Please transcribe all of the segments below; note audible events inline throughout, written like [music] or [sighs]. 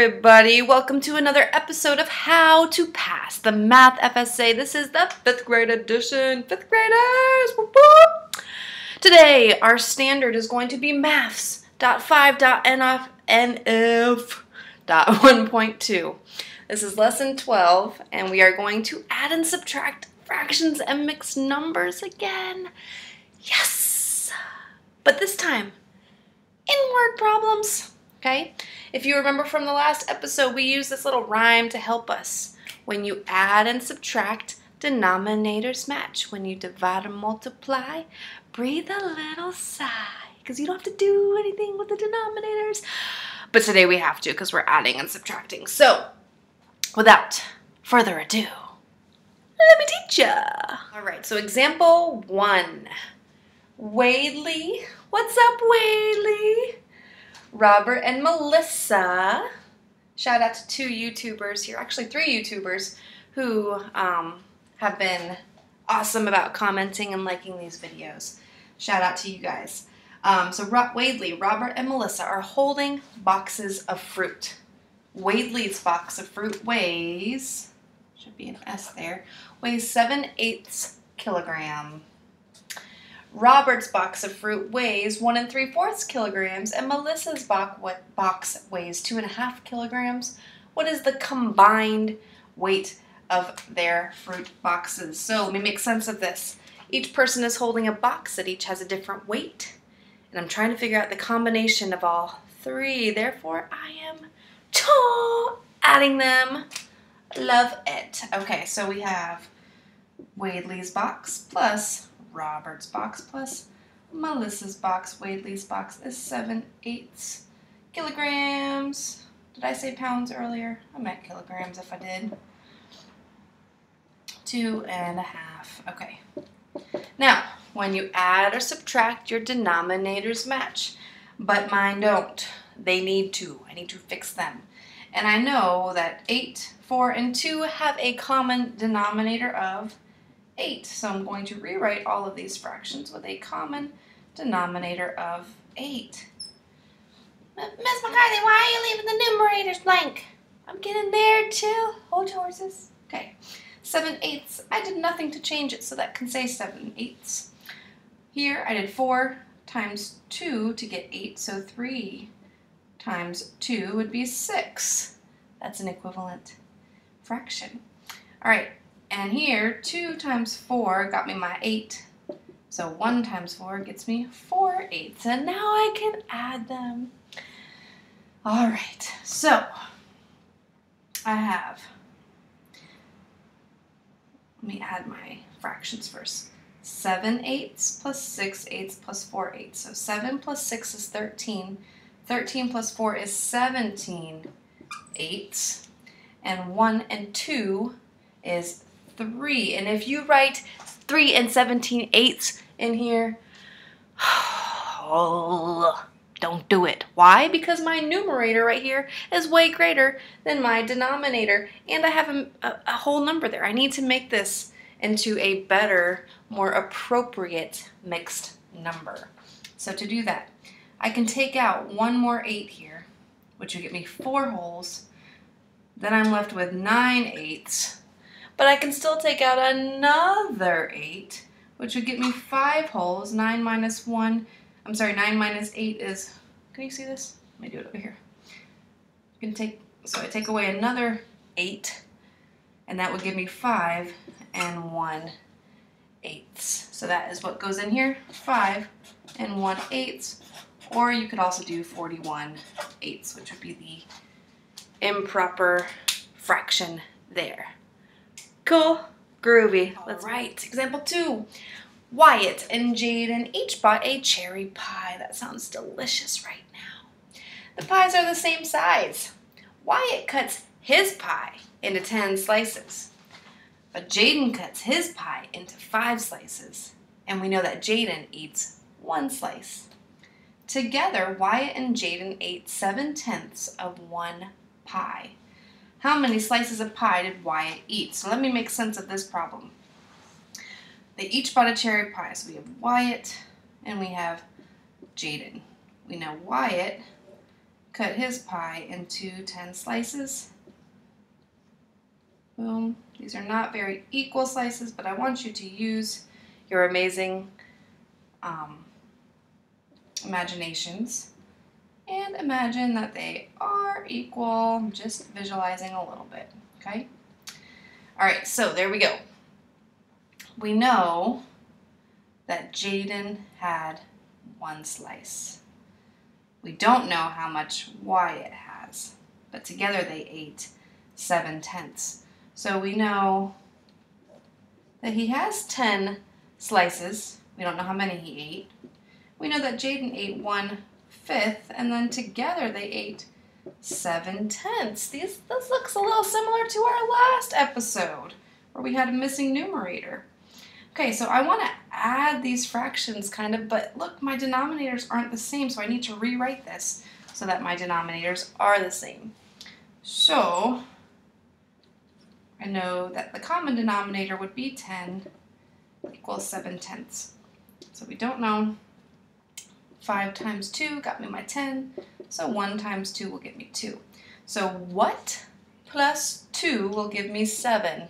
everybody. Welcome to another episode of How to Pass the Math FSA. This is the fifth grade edition. Fifth graders! Whoop, whoop. Today, our standard is going to be mafs.5.nf.1.2. This is lesson 12, and we are going to add and subtract fractions and mixed numbers again. Yes! But this time, in word problems. Okay? If you remember from the last episode, we used this little rhyme to help us. When you add and subtract, denominators match. When you divide and multiply, breathe a little sigh. Because you don't have to do anything with the denominators. But today we have to because we're adding and subtracting. So, without further ado, let me teach ya. All right, so example one. Wadley. What's up, Wadley? Robert and Melissa. Shout out to two YouTubers here, actually three YouTubers, who um, have been awesome about commenting and liking these videos. Shout out to you guys. Um, so Ro Wadley, Robert, and Melissa are holding boxes of fruit. Wadley's box of fruit weighs, should be an S there, weighs 7 eighths kilogram. Robert's box of fruit weighs one and three fourths kilograms, and Melissa's box weighs two and a half kilograms. What is the combined weight of their fruit boxes? So let me make sense of this. Each person is holding a box that each has a different weight, and I'm trying to figure out the combination of all three. Therefore, I am adding them. Love it. Okay, so we have Wadley's box plus Robert's box plus Melissa's box, Wadley's box is 7 eighths kilograms. Did I say pounds earlier? I meant kilograms if I did. Two and a half. Okay. Now, when you add or subtract, your denominators match. But mine don't. They need to. I need to fix them. And I know that 8, 4, and 2 have a common denominator of 8. So I'm going to rewrite all of these fractions with a common denominator of 8. Miss McCarthy, why are you leaving the numerators blank? I'm getting there too. Hold your horses. Okay. 7 eighths. I did nothing to change it, so that can say 7 eighths. Here I did 4 times 2 to get 8, so 3 times 2 would be 6. That's an equivalent fraction. All right, and here, 2 times 4 got me my 8. So 1 times 4 gets me 4 eighths. And now I can add them. All right, so I have, let me add my fractions first. 7 eighths plus 6 eighths plus 4 eighths. So 7 plus 6 is 13. 13 plus 4 is 17 eighths. And 1 and 2 is 3. And if you write 3 and 17 eighths in here, [sighs] oh, don't do it. Why? Because my numerator right here is way greater than my denominator. And I have a, a, a whole number there. I need to make this into a better, more appropriate mixed number. So to do that, I can take out one more 8 here, which will get me 4 wholes. Then I'm left with 9 eighths, but I can still take out another 8, which would get me 5 wholes. 9 minus 1, I'm sorry, 9 minus 8 is, can you see this? Let me do it over here. You can take, so I take away another 8, and that would give me 5 and 1 eighths. So that is what goes in here, 5 and 1 eighths. Or you could also do 41 eighths, which would be the improper fraction there. Cool. Groovy. Let's write. Example two. Wyatt and Jaden each bought a cherry pie. That sounds delicious right now. The pies are the same size. Wyatt cuts his pie into 10 slices. But Jaden cuts his pie into 5 slices. And we know that Jaden eats one slice. Together, Wyatt and Jaden ate 7 tenths of one pie. How many slices of pie did Wyatt eat? So let me make sense of this problem. They each bought a cherry pie. So we have Wyatt and we have Jaden. We know Wyatt cut his pie into 10 slices. Boom. These are not very equal slices, but I want you to use your amazing um, imaginations and imagine that they are equal, just visualizing a little bit, okay? All right, so there we go. We know that Jaden had one slice. We don't know how much Wyatt has, but together they ate seven tenths. So we know that he has 10 slices. We don't know how many he ate. We know that Jaden ate one fifth, and then together they ate seven tenths. These, this looks a little similar to our last episode where we had a missing numerator. Okay, so I want to add these fractions kind of, but look, my denominators aren't the same, so I need to rewrite this so that my denominators are the same. So, I know that the common denominator would be 10 equals 7 tenths. So we don't know 5 times 2 got me my 10, so 1 times 2 will give me 2. So what plus 2 will give me 7?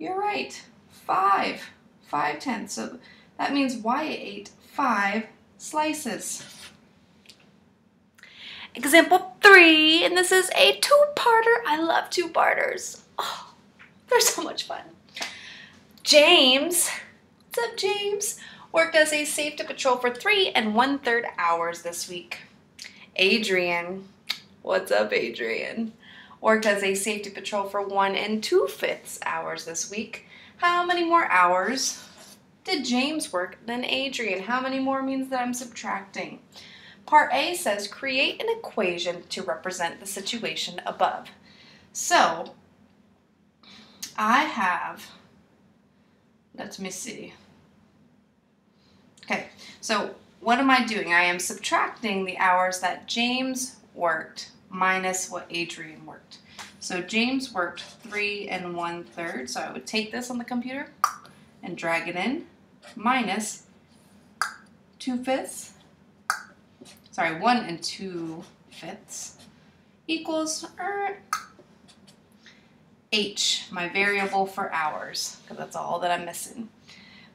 You're right, 5. 5 tenths. So that means Wyatt ate 5 slices. Example 3, and this is a two-parter. I love two-parters. Oh, they're so much fun. James, what's up James? Worked as a safety patrol for three and one third hours this week. Adrian, what's up, Adrian? Worked as a safety patrol for one and two fifths hours this week. How many more hours did James work than Adrian? How many more means that I'm subtracting? Part A says create an equation to represent the situation above. So I have, let me see. Okay, so what am I doing? I am subtracting the hours that James worked minus what Adrian worked. So James worked three and one third. So I would take this on the computer and drag it in minus two fifths. Sorry, one and two fifths equals er, H, my variable for hours, because that's all that I'm missing.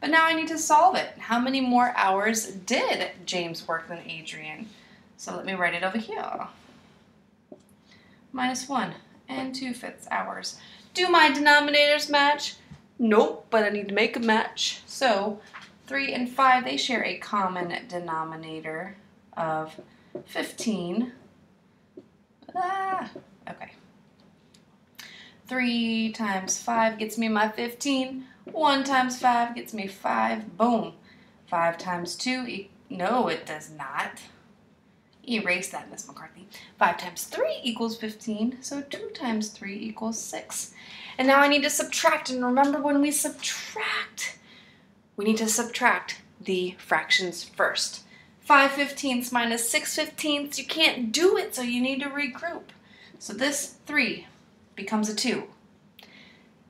But now I need to solve it. How many more hours did James work than Adrian? So let me write it over here. Minus 1 and 2 fifths hours. Do my denominators match? Nope, but I need to make a match. So 3 and 5, they share a common denominator of 15. Ah, okay. 3 times 5 gets me my 15. 1 times 5 gets me 5. Boom. 5 times 2, e no it does not. Erase that, Miss McCarthy. 5 times 3 equals 15, so 2 times 3 equals 6. And now I need to subtract, and remember when we subtract, we need to subtract the fractions first. 5 fifteenths minus 6 fifteenths, you can't do it, so you need to regroup. So this 3 becomes a 2.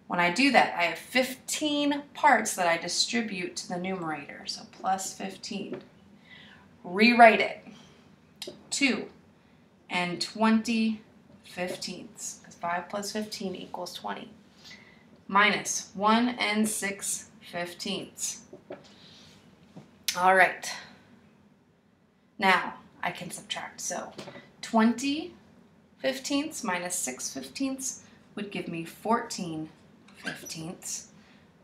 When I do that, I have 15 parts that I distribute to the numerator, so plus 15. Rewrite it. 2 and 20 fifteenths, because 5 plus 15 equals 20. Minus 1 and 6 fifteenths. All right. Now I can subtract. So 20 fifteenths minus 6 fifteenths would give me 14 fifteenths.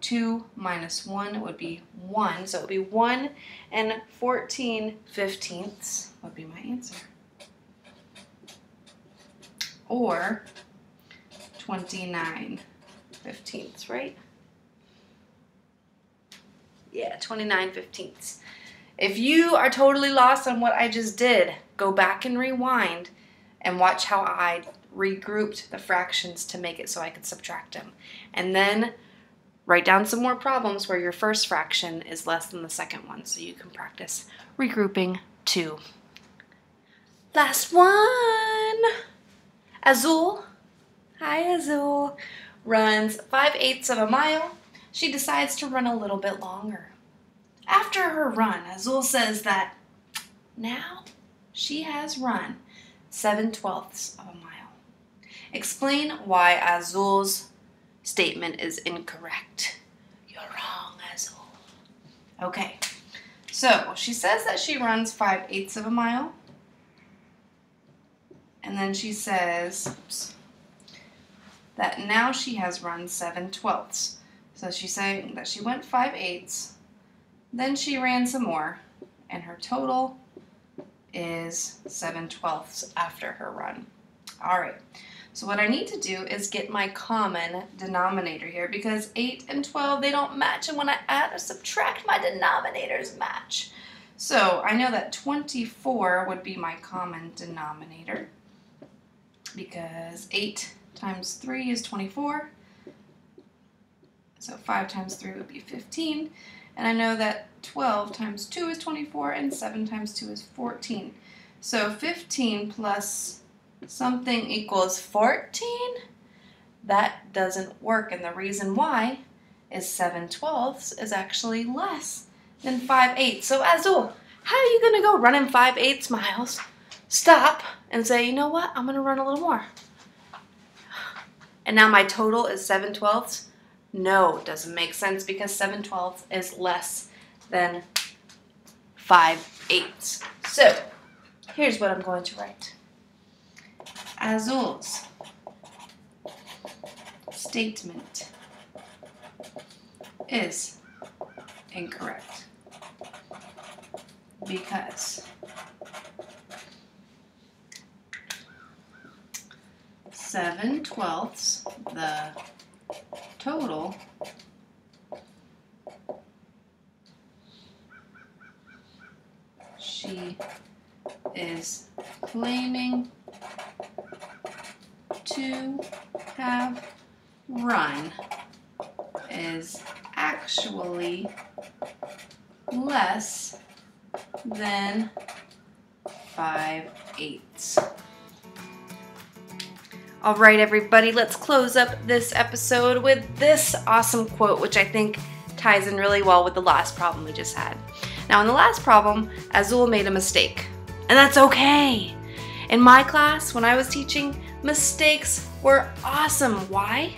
2 minus 1 would be 1. So it would be 1 and 14 fifteenths would be my answer. Or 29 fifteenths, right? Yeah, 29 fifteenths. If you are totally lost on what I just did, go back and rewind and watch how I regrouped the fractions to make it so I could subtract them. And then write down some more problems where your first fraction is less than the second one so you can practice regrouping too. Last one. Azul, hi Azul, runs 5 eighths of a mile. She decides to run a little bit longer. After her run, Azul says that now she has run 7 twelfths of a mile. Explain why Azul's statement is incorrect. You're wrong, Azul. Okay, so she says that she runs 5 eighths of a mile. And then she says oops, that now she has run 7 twelfths. So she's saying that she went 5 eighths, then she ran some more, and her total is 7 twelfths after her run. All right, so what I need to do is get my common denominator here because 8 and 12, they don't match, and when I add or subtract, my denominators match. So I know that 24 would be my common denominator because 8 times 3 is 24. So 5 times 3 would be 15. And I know that 12 times 2 is 24 and 7 times 2 is 14. So 15 plus something equals 14? That doesn't work. And the reason why is 7 twelfths is actually less than 5 eighths. So Azul, how are you going to go running 5 eighths miles, stop, and say, you know what, I'm going to run a little more? And now my total is 7 twelfths? No, doesn't make sense because 7 twelfths is less than 5 eighths. So, here's what I'm going to write. Azul's statement is incorrect because seven twelfths, the total she is claiming to have run is actually less than 5 eighths. All right, everybody, let's close up this episode with this awesome quote, which I think ties in really well with the last problem we just had. Now, in the last problem, Azul made a mistake, and that's okay. In my class, when I was teaching, mistakes were awesome. Why?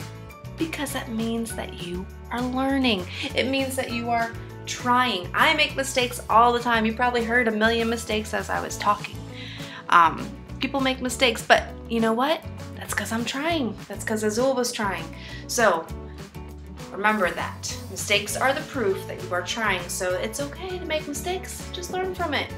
Because that means that you are learning. It means that you are trying. I make mistakes all the time. You probably heard a million mistakes as I was talking. Um, people make mistakes, but you know what? That's because I'm trying. That's because Azul was trying. So remember that. Mistakes are the proof that you are trying. So it's okay to make mistakes. Just learn from it.